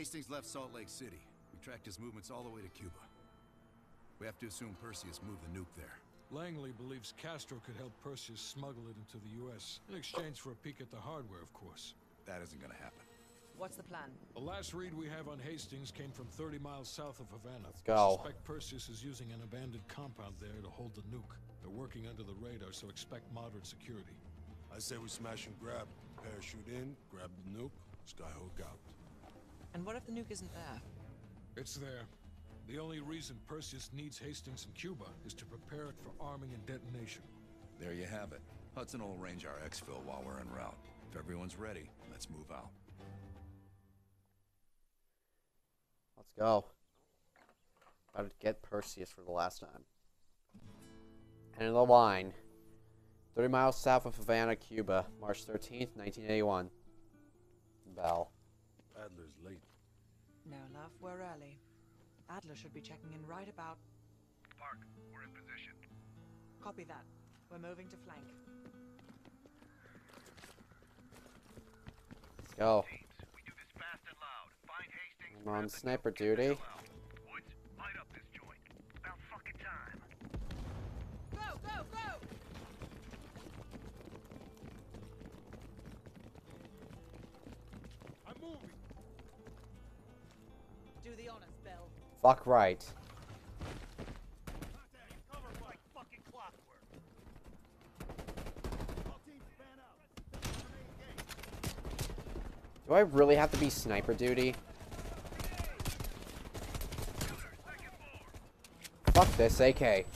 Hastings left Salt Lake City. We tracked his movements all the way to Cuba. We have to assume Perseus moved the nuke there. Langley believes Castro could help Perseus smuggle it into the U.S. in exchange for a peek at the hardware, of course. That isn't gonna happen. What's the plan? The last read we have on Hastings came from 30 miles south of Havana. Let's go. Suspect Perseus is using an abandoned compound there to hold the nuke. They're working under the radar, so expect moderate security. I say we smash and grab. Parachute in, grab the nuke, skyhook out. And what if the nuke isn't there? It's there. The only reason Perseus needs Hastings in Cuba is to prepare it for arming and detonation. There you have it. Hudson will arrange our exfil while we're en route. If everyone's ready, let's move out. Let's go. About to get Perseus for the last time. End of the line. 30 miles south of Havana, Cuba, March 13th, 1981. Bell. Adler's late. No, love, we're early. Adler should be checking in right about. Park, we're in position. Copy that. We're moving to flank. Let's go. Teams, we do this fast and loud. Find Hastings. I'm on sniper nuke, get the duty. Fuck right. Do I really have to be sniper duty? Fuck this AK.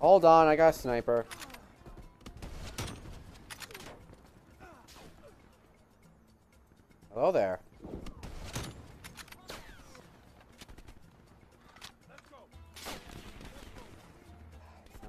Hold on, I got a sniper. Hello there.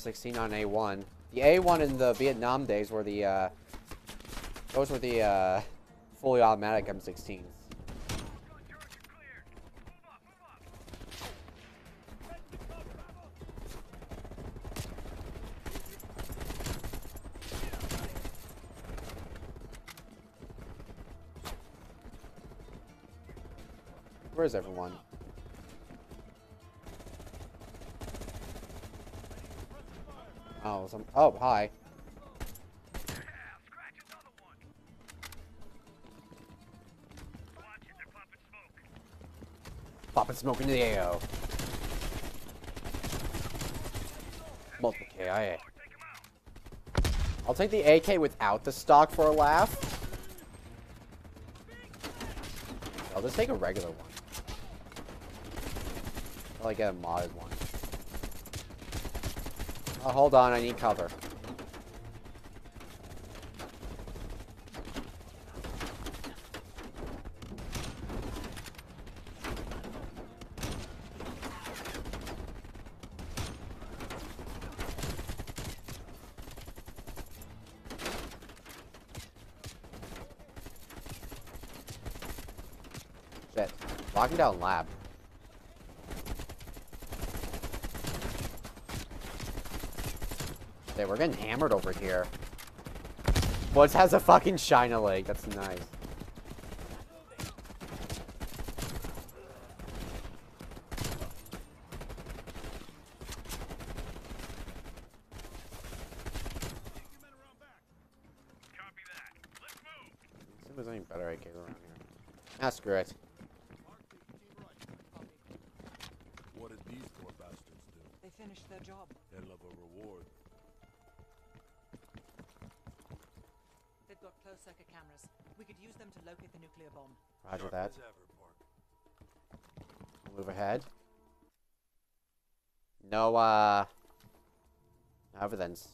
M16 on A1. The A1 in the Vietnam days were the, uh, those were the, uh, fully automatic M16s. Where's everyone? Oh, hi. Popping smoke. Into the AO. Multiple KIA. I'll take the AK without the stock for a laugh. I'll just take a regular one. I'll like a modded one. Oh, hold on, I need cover. Shit. Locking down lab. We're getting hammered over here. Woods has a fucking China leg. That's nice. Let's. See if there's any better AKs around here. Ah, screw it. What did these poor bastards do? They finished their job. Hell of a reward. They've got closed circuit cameras. We could use them to locate the nuclear bomb. Roger Sharp that. ever, Move ahead. No, uh... no evidence.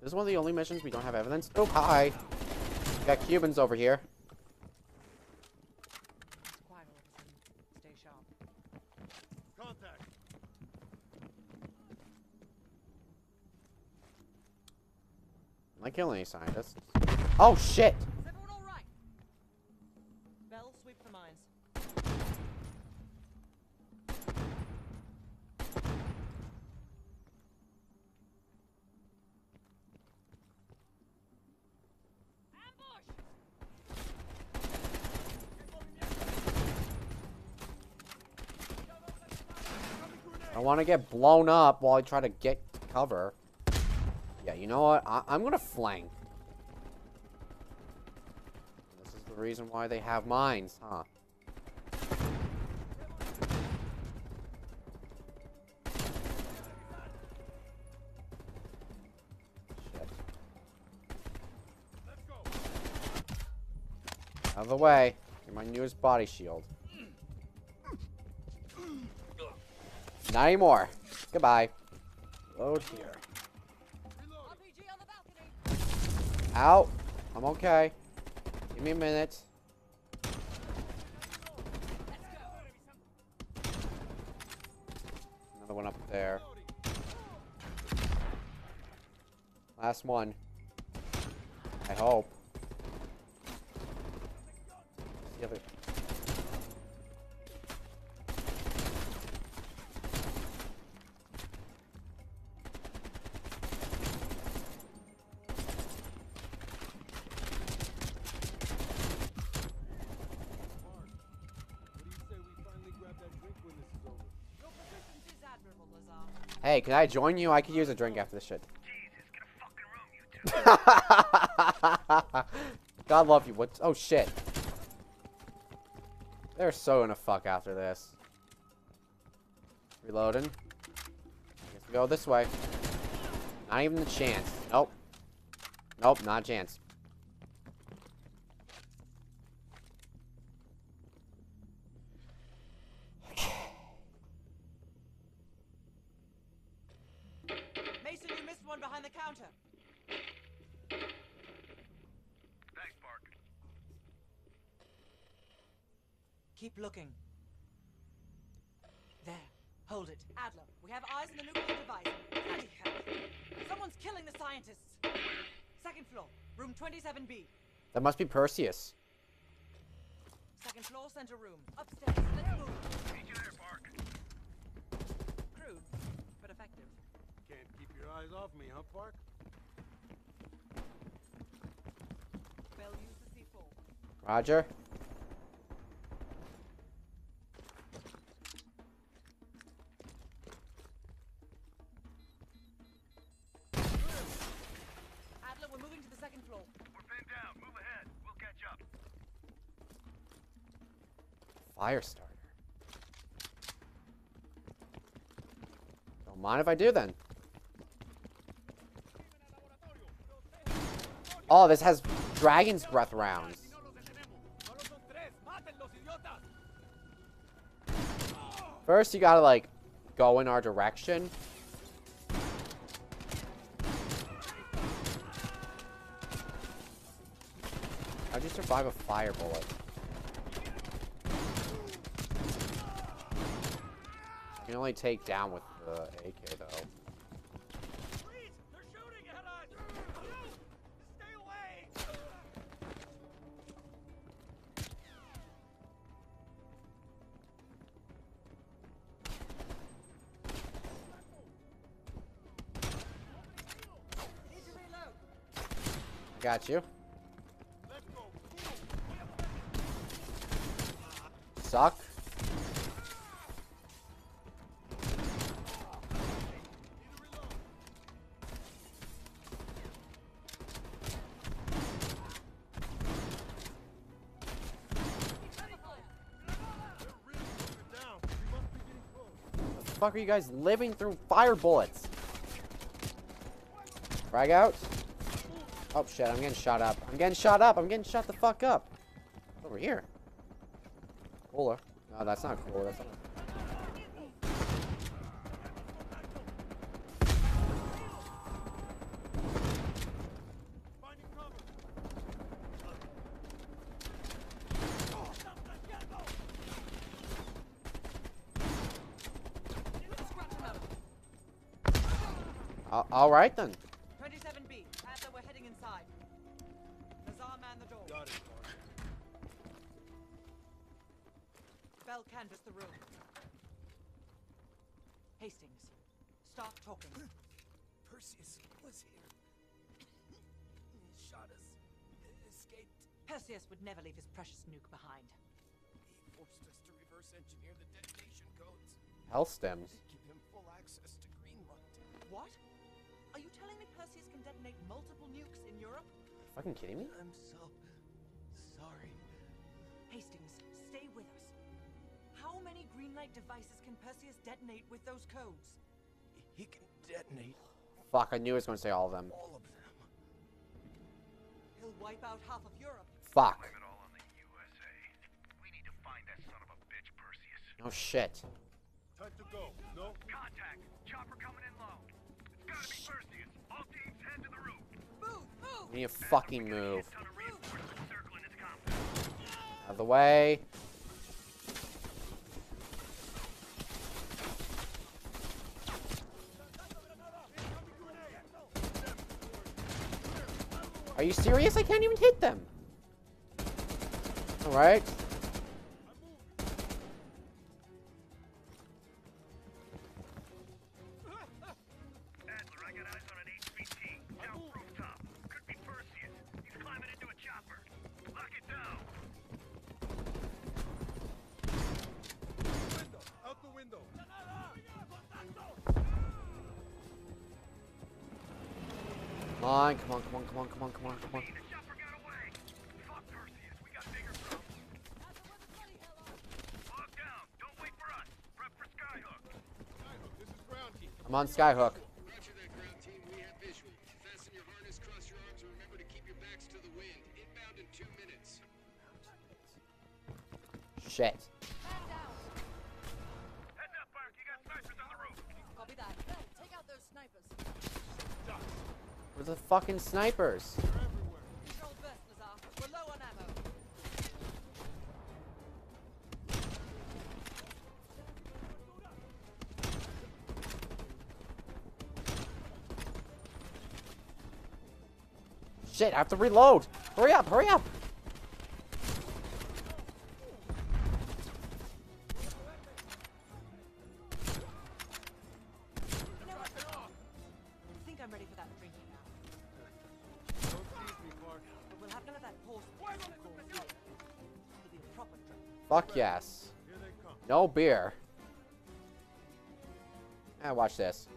This is one of the only missions we don't have evidence. Oh, hi! We got Cubans over here. It's quiet all of a sudden. Stay sharp. Contact. I'm not killing any scientists. Oh shit! Bell, sweep the mines. I want to get blown up while I try to get cover. Yeah, you know what? I am going to flank. Reason why they have mines, huh? Shit. Out of the way. You're my newest body shield. Not anymore. Goodbye. Load here. RPG on the balcony. Out. I'm okay. Give me a minute. Another one up there. Last one. I hope. The other. Hey, can I join you? I could use a drink after this shit. Jesus, get a fucking room. God love you. What? Oh shit. They're so gonna fuck after this. Reloading. Guess we go this way. Not even a chance. Nope. Nope, not a chance. Mason, you missed one behind the counter. Thanks, Park. Keep looking. There. Hold it. Adler, we have eyes on the nuclear device. Bloody hell. Someone's killing the scientists. Second floor, room 27B. That must be Perseus. Second floor, center room. Upstairs. Let's move. Meet you there, Park. Crude, but effective. Can't keep your eyes off me, huh, Park? Bell use the C4. Roger. Fire starter. Don't mind if I do then. Oh, this has dragon's breath rounds. First, you gotta like go in our direction. How'd you survive a fire bullet? You can only take down with the AK though. Got They're fuck are you guys living through fire bullets? Frag out. Oh shit, I'm getting shot up. I'm getting shot up. I'm getting shot the fuck up. Over here. Cooler. No, that's not cool. That's not. Scratch him out. Al- All right then. 27B. Adler, we're heading inside. Lazar, man the door. Got it, Bell canvass the room. Hastings, start talking. Perseus was here. He shot us. Escaped. Perseus would never leave his precious nuke behind. He forced us to reverse engineer the detonation codes. Health stems. Give him full access to Greenlight. What? Are you telling me Perseus can detonate multiple nukes in Europe? Are Fucking kidding me? I'm so sorry. Hastings, stay with us. How many Greenlight devices can Perseus detonate with those codes? He can detonate Fuck, I knew I was going to say all of them. all of them. He'll wipe out half of Europe. Fuck. Blame it all on the USA. We need to find that son of a bitch, Perseus. Oh shit. Time to go. No? Contact! Chopper coming in low. It's gotta be Perseus. All teams head to the roof. Move! Move! Need to fucking move. Ton of reinforcements circling its compound. Out of the way. Are you serious? I can't even hit them. Alright. Come on, come on, come on, come on, come on, come on, come on. The chopper got fucking snipers? Shit, I have to reload. Hurry up, hurry up. Fuck yes. No beer. Ah, watch this.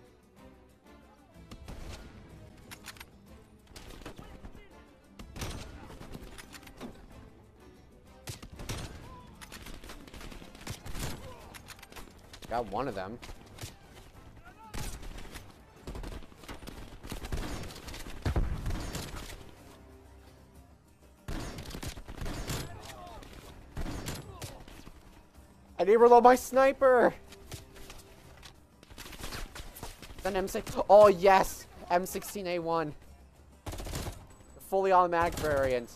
Got one of them. I need to reload my sniper. Then M6. Oh yes, M16A1. The fully automatic variant.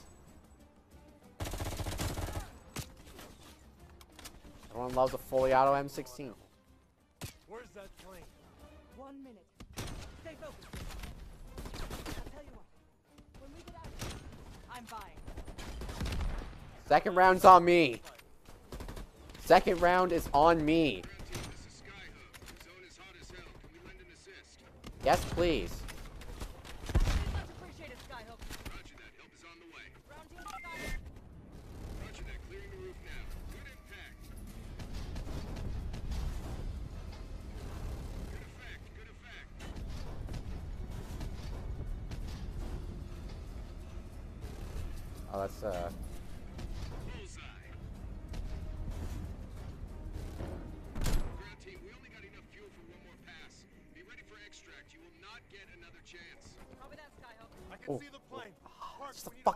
Everyone loves a fully auto M16. Where's that plane? One minute. Stay focused. I'll tell you what. When we get out of here, I'm buying. Second round's on me. Second round is on me. Yes, please. this is Skyhook.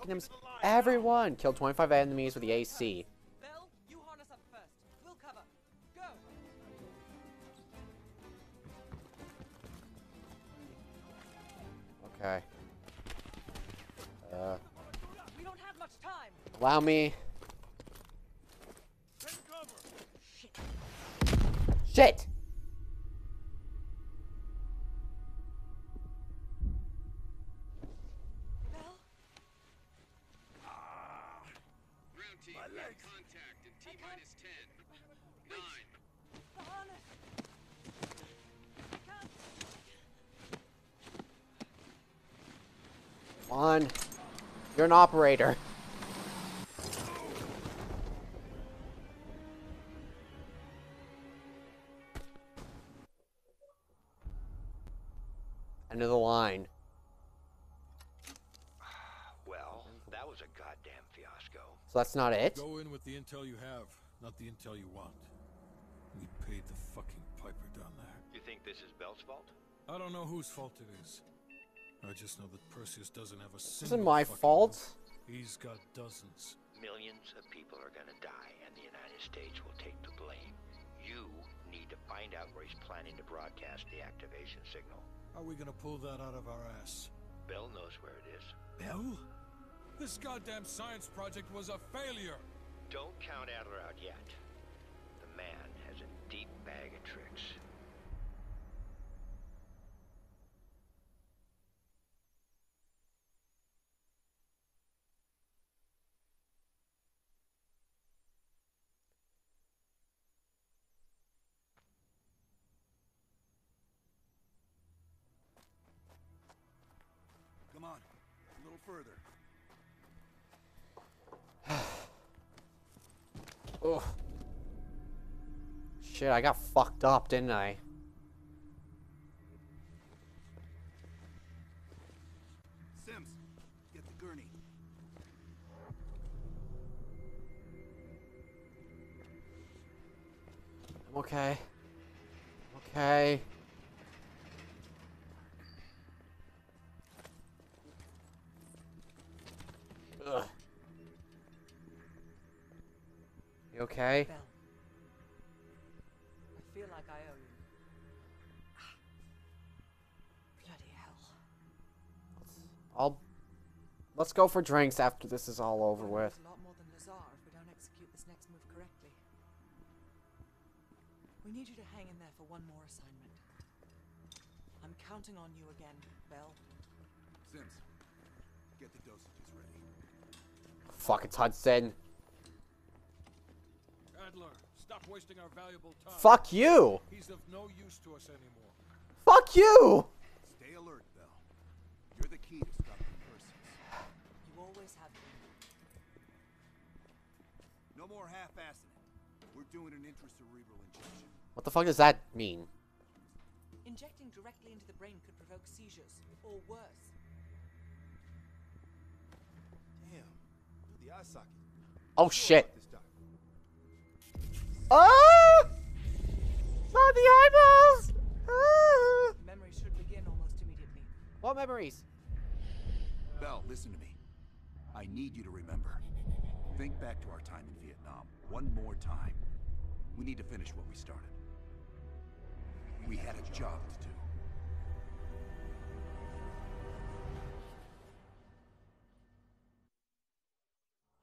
Fucking hook M's. into the line. Everyone killed 25 enemies with the AC. Bell, you harness up first. We'll cover. Go. Okay. Uh, We don't have much time. allow me. Take cover. Shit! You're an operator. End of the line. Well, that was a goddamn fiasco. So that's not it? Go in with the intel you have, not the intel you want. We paid the fucking piper down there. You think this is Bell's fault? I don't know whose fault it is. I just know that Perseus doesn't have a This single isn't my fault. nuke. He's got dozens. Millions of people are gonna die, and the United States will take the blame. You need to find out where he's planning to broadcast the activation signal. How are we gonna pull that out of our ass? Bell knows where it is. Bell? This goddamn science project was a failure! Don't count Adler out yet. The man has a deep bag of tricks. Further. Ugh. Shit, I got fucked up, didn't I? Sims, get the gurney. I'm okay. Like I owe you. Bloody hell. I'll. Let's go for drinks after this is all over with. A lot more than Lazar if we don't execute this next move correctly. We need you to hang in there for one more assignment. I'm counting on you again, Bell. Sims, get the dosages ready. Fuck, it's Hudson. Adler, stop wasting our valuable time. Fuck you! He's of no use to us anymore. Fuck you! Stay alert, Bell. You're the key to stopping Perseus. You always have been. No more half-assing. We're doing an intracerebral injection. What the fuck does that mean? Injecting directly into the brain could provoke seizures, or worse. Damn. The eye socket. Oh shit. This doc. Ah! Not the eyeballs! Ah! Memory should begin almost immediately. What memories? Bell, listen to me. I need you to remember. Think back to our time in Vietnam. One more time. We need to finish what we started. We had a job to do.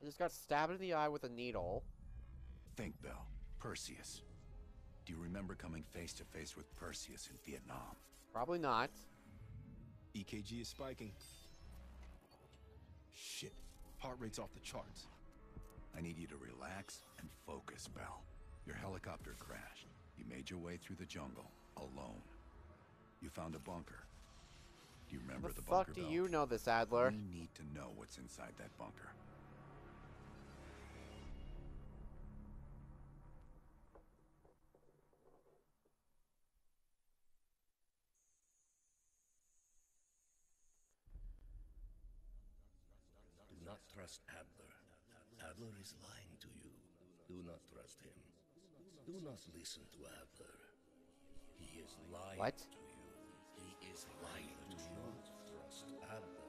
I just got stabbed in the eye with a needle. Think, Bell. Perseus. Do you remember coming face to face with Perseus in Vietnam? Probably not. EKG is spiking. Shit. Heart rate's off the charts. I need you to relax and focus, Bell. Your helicopter crashed. You made your way through the jungle, alone. You found a bunker. Do you remember the, the, fuck bunker, do Bell? you know this, Adler? We need to know what's inside that bunker. trust Adler. Adler is lying to you. Do not trust him. Do not listen to Adler. He is lying what? to you. He is lying. Do not trust Adler.